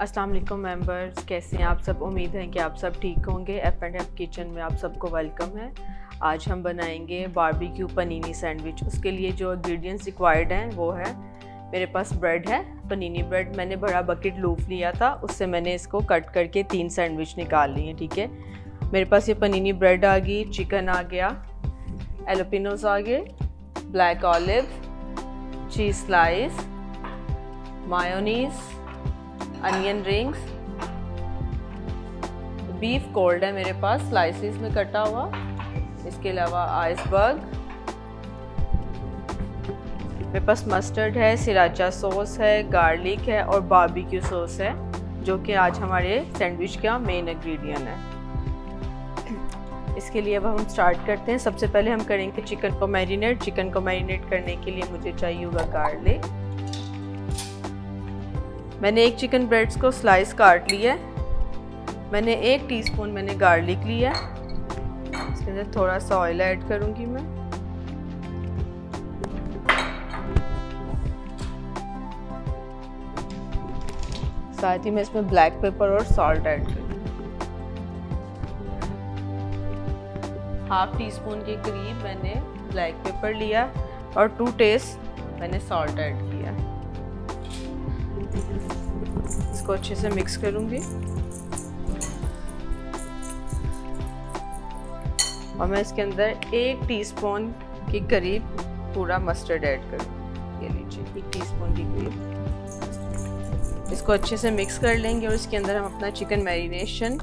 अस्सलाम वालेकुम मेंबर्स कैसे हैं आप सब? उम्मीद है कि आप सब ठीक होंगे। एफ़ एंड एफ़ किचन में आप सबको वेलकम है। आज हम बनाएँगे बारबेक्यू पनीनी सैंडविच उसके लिए जो इंग्रेडिएंट्स रिक्वायर्ड हैं, वो है, मेरे पास ब्रेड है पनीनी ब्रेड मैंने बड़ा बकेट लूफ लिया था, उससे मैंने इसको कट करके तीन सैंडविच निकाल लिए ठीक है? मेरे पास ये पनीनी ब्रेड आ गई चिकन आ गया एलोपिनोस आ गए black olive cheese slice mayonnaise onion rings beef cold है मेरे पास स्लाइसिस में कटा हुआ, इसके अलावा आइसबर्ग मेरे पास मस्टर्ड है सिराचा सॉस है गार्लिक है और बारबेक्यू सॉस है, जो कि आज हमारे सैंडविच का मेन इंग्रेडिएंट है। इसके लिए अब हम स्टार्ट करते हैं। सबसे पहले हम करेंगे चिकन को मैरिनेट चिकन को मैरिनेट करने के लिए मुझे चाहिए होगा गार्लिक मैंने एक चिकन ब्रेड्स को स्लाइस काट लिया है। मैंने एक टीस्पून मैंने गार्लिक लिया इसके अंदर थोड़ा सा ऑयल ऐड करूँगी मैं। साथ ही मैं इसमें ब्लैक पेपर और सॉल्ट ऐड करूँगी। हाफ़ टी स्पून के करीब मैंने ब्लैक पेपर लिया और टू टेस्ट मैंने सॉल्ट ऐड किया। इसको अच्छे से मिक्स करूँगी। और मैं इसके अंदर एक टीस्पून के करीब पूरा मस्टर्ड ऐड करूँ ये लीजिए, एक टीस्पून के करीब। इसको अच्छे से मिक्स कर लेंगे और इसके अंदर हम अपना चिकन मैरिनेशन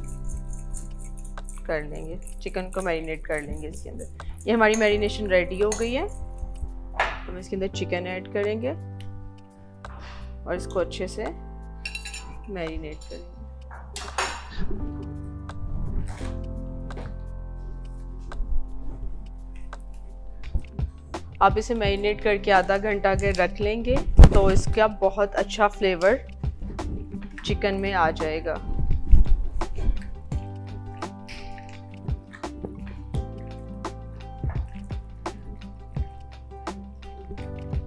कर लेंगे। चिकन को मैरिनेट कर लेंगे इसके अंदर। ये हमारी मैरिनेशन रेडी हो गई है। तो हम इसके अंदर चिकन ऐड करेंगे और इसको अच्छे से मैरिनेट करेंगे। आप इसे मैरिनेट करके आधा घंटा अगर रख लेंगे तो इसका बहुत अच्छा फ्लेवर चिकन में आ जाएगा।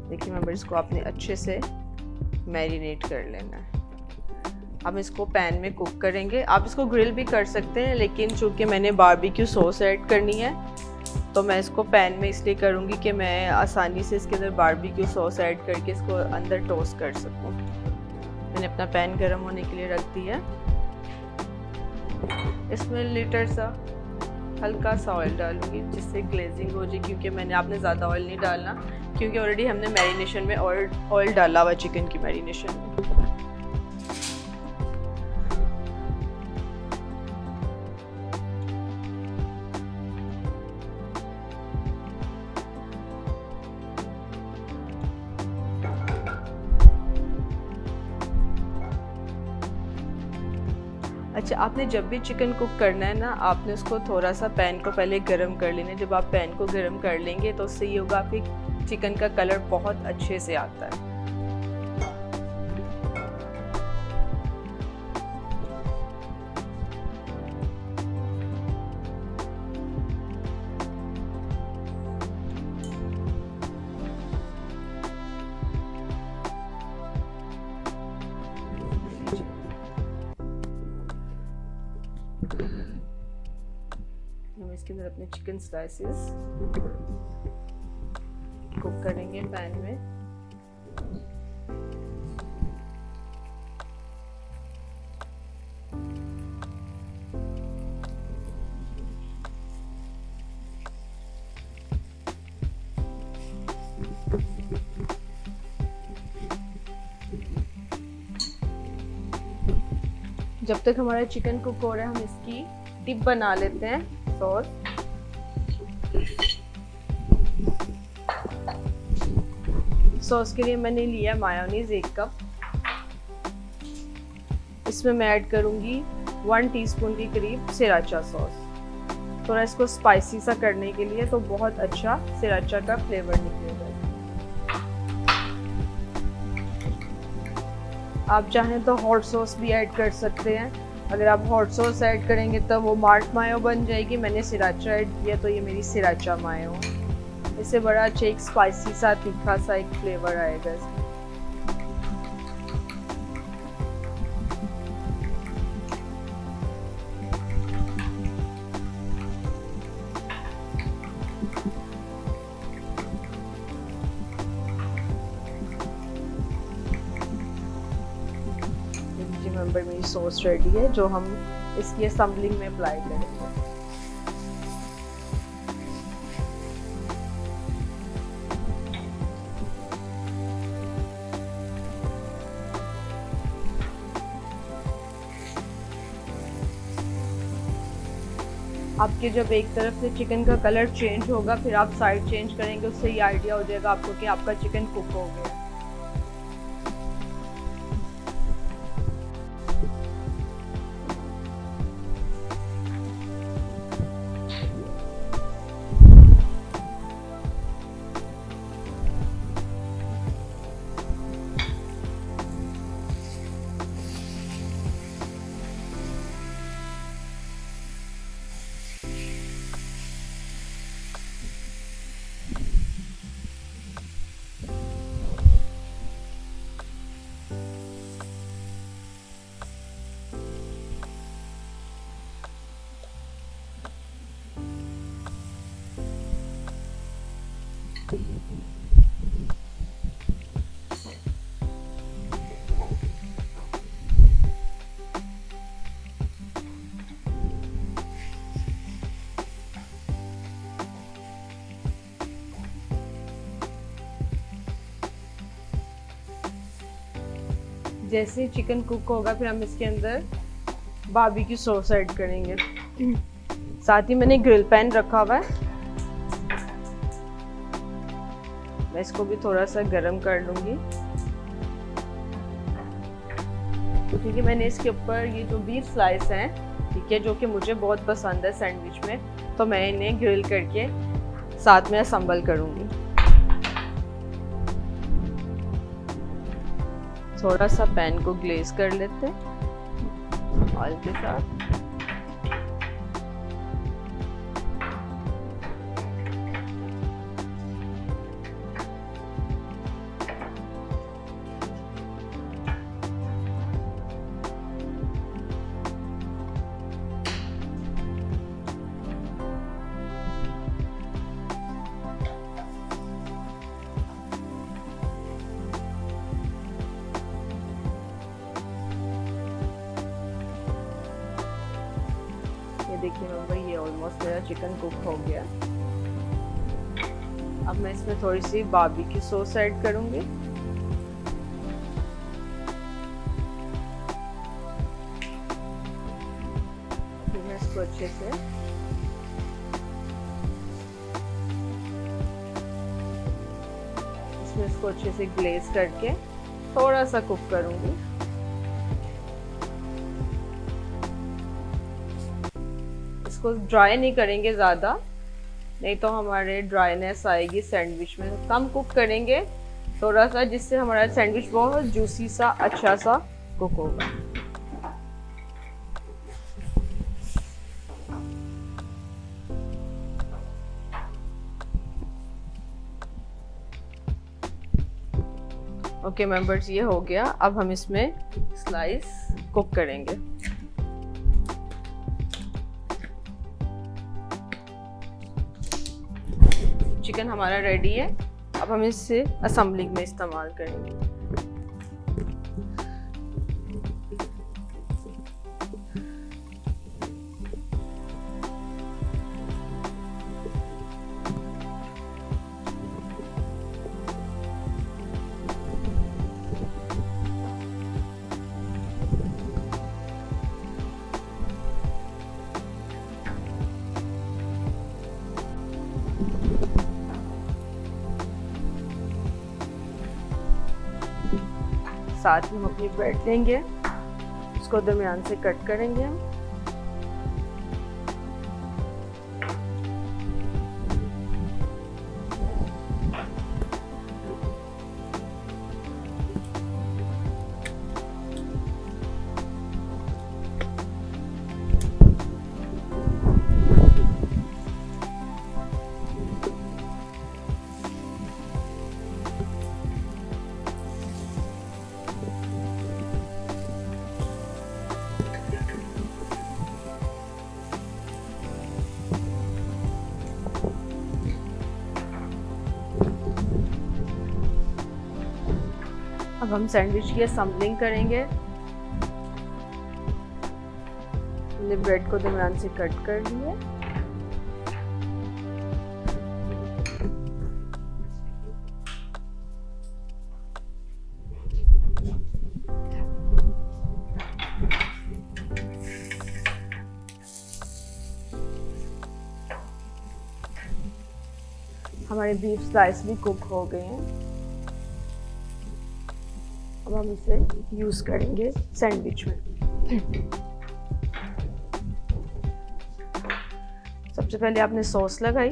देखिए मेंबर इसको आपने अच्छे से मैरिनेट कर लेना है। हम इसको पैन में कुक करेंगे। आप इसको ग्रिल भी कर सकते हैं, लेकिन चूँकि मैंने बारबेक्यू सॉस ऐड करनी है तो मैं इसको पैन में इसलिए करूँगी कि मैं आसानी से इसके अंदर बारबेक्यू सॉस ऐड करके इसको अंदर टोस्ट कर सकूँ। मैंने अपना पैन गर्म होने के लिए रख दिया। इसमें लीटर सा हल्का सा ऑयल डालूँगी, जिससे ग्लेजिंग हो जाए, क्योंकि मैंने आपने ज़्यादा ऑयल नहीं डालना, क्योंकि ऑलरेडी हमने मैरिनेशन में ऑयल ऑयल डाला हुआ चिकन की मैरिनेशन में। अच्छा आपने जब भी चिकन कुक करना है ना, आपने उसको थोड़ा सा पैन को पहले गर्म कर लेना है। जब आप पैन को गर्म कर लेंगे तो उससे ये होगा, आपके चिकन का कलर बहुत अच्छे से आता है। इसके अंदर अपने चिकन स्लाइसेस कुक करेंगे पैन में। जब तक हमारा चिकन कुक हो रहा है, हम इसकी डिप बना लेते हैं। सॉस सॉस के लिए मैंने लिया मायोनीज एक कप इसमें मैं ऐड करूँगी वन टीस्पून के करीब सिराचा सॉस थोड़ा इसको स्पाइसी सा करने के लिए तो बहुत अच्छा सिराचा का फ्लेवर निकलेगा। आप चाहें तो हॉट सॉस भी ऐड कर सकते हैं। अगर आप हॉट सॉस ऐड करेंगे तो वो मार्ट मायो बन जाएगी। मैंने सिराचा ऐड किया तो ये मेरी सिराचा मायो इससे बड़ा अच्छा एक स्पाइसी सा तीखा सा एक फ्लेवर आएगा इसमें। सॉस रेडी है, जो हम इसकी असम्बलिंग में अप्लाई करेंगे। आपके जब एक तरफ़ से चिकन का कलर चेंज होगा, फिर आप साइड चेंज करेंगे, उससे ये आइडिया हो जाएगा आपको कि आपका चिकन कुक हो गया। जैसे ही चिकन कुक होगा, फिर हम इसके अंदर बाबी की सॉस ऐड करेंगे। साथ ही मैंने ग्रिल पैन रखा हुआ है। मैं इसको भी थोड़ा सा गर्म कर लूँगी। क्योंकि मैंने इसके ऊपर ये जो बीफ स्लाइस हैं, ठीक है, जो कि मुझे बहुत पसंद है सैंडविच में तो मैं इन्हें ग्रिल करके साथ में असम्बल करूँगी। थोड़ा सा पैन को ग्लेज कर लेते हैं ऑयल के साथ। देखिए मेंबर ये ऑलमोस्ट मेरा चिकन कुक हो गया। अब मैं इसमें थोड़ी सी बाबी की सॉस ऐड करूँगी मैं इसको अच्छे से इसमें इसको अच्छे से ग्लेज करके थोड़ा सा कुक करूँगी। इसको ड्राई नहीं करेंगे ज़्यादा। नहीं तो हमारे ड्राइनेस आएगी सैंडविच में। कम कुक करेंगे थोड़ा सा जिससे हमारा सैंडविच बहुत जूसी सा अच्छा सा कुक होगा। ओके okay, मेंबर्स ये हो गया। अब हम इसमें स्लाइस कुक करेंगे। चिकन हमारा रेडी है। अब हम इसे असम्बलिंग में इस्तेमाल करेंगे। साथ ही हम अपनी ब्रेड लेंगे उसको दरमियान से कट करेंगे हम। अब हम सैंडविच की असम्बलिंग करेंगे। हमने ब्रेड को दरमियान से कट कर लिया। हमारे बीफ स्लाइस भी कुक हो गए हैं। अब हम इसे यूज़ करेंगे सैंडविच में। सबसे पहले आपने सॉस लगाई।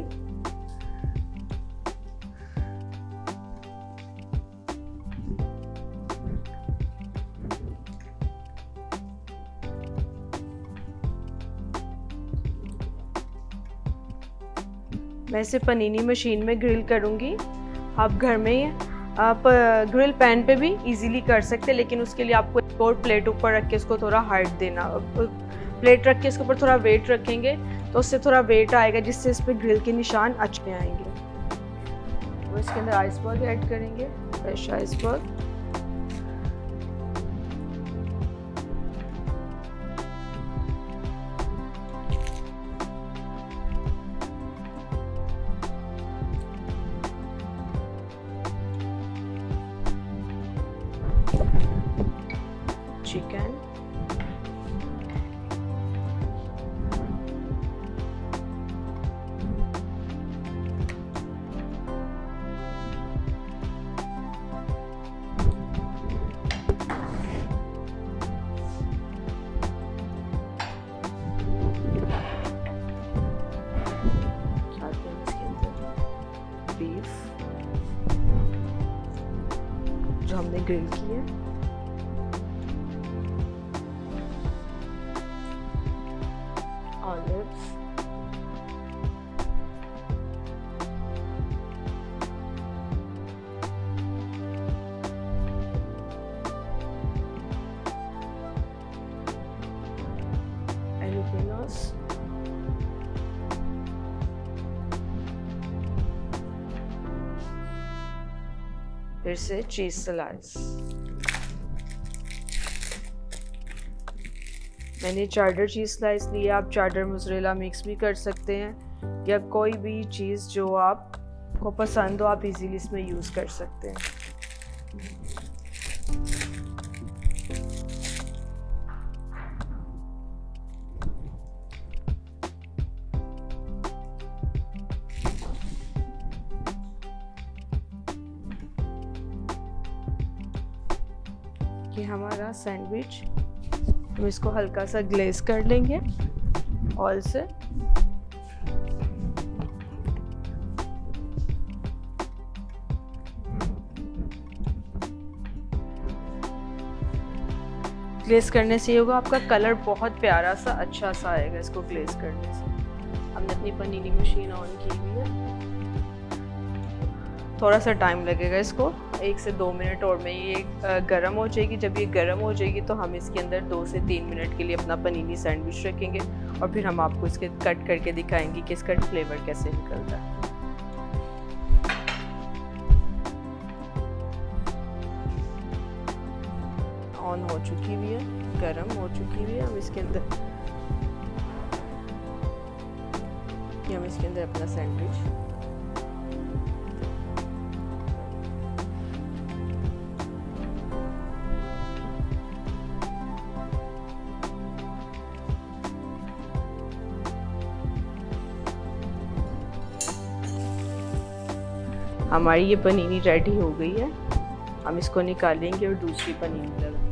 मैं इसे पनीनी मशीन में ग्रिल करूँगी। आप घर में आप ग्रिल पैन पे भी इजीली कर सकते हैं, लेकिन उसके लिए आपको एक और प्लेट ऊपर रख के उसको थोड़ा हाइट देना प्लेट रख के इसके ऊपर थोड़ा वेट रखेंगे तो उससे थोड़ा वेट आएगा, जिससे इस पर ग्रिल के निशान अच्छे आएँगे। वो इसके अंदर आइसबर्ग ऐड करेंगे फ्रेश आइसबर्ग जो हमने ग्रिल की है olives jalapenos फिर से चीज़ स्लाइस मैंने चार्डर चीज़ स्लाइस लिया, आप चार्डर मुजरेला मिक्स भी कर सकते हैं, या कोई भी चीज़ जो आप को पसंद हो, आप इजीली इसमें यूज़ कर सकते हैं। ये हमारा सैंडविच हम इसको हल्का सा ग्लेज कर लेंगे ऑयल से। ग्लेज करने से ये होगा, आपका कलर बहुत प्यारा सा अच्छा सा आएगा इसको ग्लेज करने से। हमने अपनी पनीनी मशीन ऑन की हुई है। थोड़ा सा टाइम लगेगा इसको। एक से दो मिनट और में ये गर्म हो जाएगी। जब ये गर्म हो जाएगी तो हम इसके अंदर दो से तीन मिनट के लिए अपना पनीनी सैंडविच रखेंगे और फिर हम आपको इसके कट करके दिखाएँगे कि इसका फ्लेवर कैसे निकलता है। ऑन हो चुकी हुई है, गर्म हो चुकी हुई है। हम इसके अंदर हम इसके अंदर अपना सैंडविच हमारी ये पनीनी रेडी हो गई है। हम इसको निकालेंगे और दूसरी पनीनी लगा।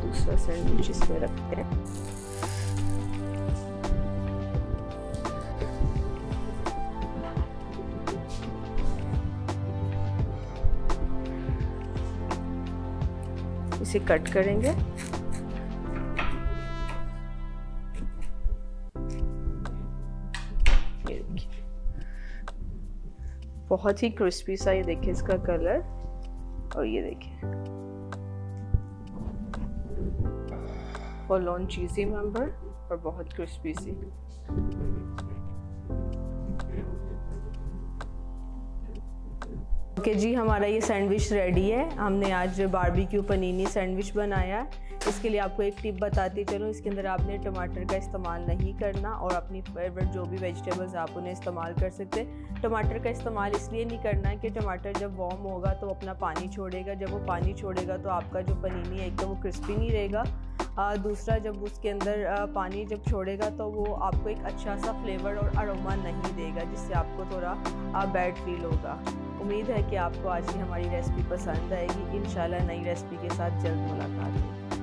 दूसरा सैंडविच इसमें रखते हैं। इसे कट करेंगे। बहुत ही क्रिस्पी सा ये देखिए इसका कलर और ये देखिए। और लॉन चीज़ी मेंबर और बहुत क्रिस्पी सी। ओके जी, हमारा ये सैंडविच रेडी है। हमने आज बारबेक्यू पनीनी सैंडविच बनाया इसके लिए आपको एक टिप बताती चलो। इसके अंदर आपने टमाटर का इस्तेमाल नहीं करना और अपनी फेवरेट जो भी वेजिटेबल्स आप उन्हें इस्तेमाल कर सकते टमाटर का इस्तेमाल इसलिए नहीं करना कि टमाटर जब वार्म होगा तो अपना पानी छोड़ेगा। जब वो पानी छोड़ेगा तो आपका जो पनीनी है एकदम वो क्रिस्पी नहीं रहेगा। दूसरा जब उसके अंदर पानी जब छोड़ेगा तो वो आपको एक अच्छा सा फ्लेवर और अरोमा नहीं देगा, जिससे आपको थोड़ा बैड फील होगा। उम्मीद है कि आपको आज की हमारी रेसिपी पसंद आएगी। इन नई रेसिपी के साथ जल्द मुलाकात होगी।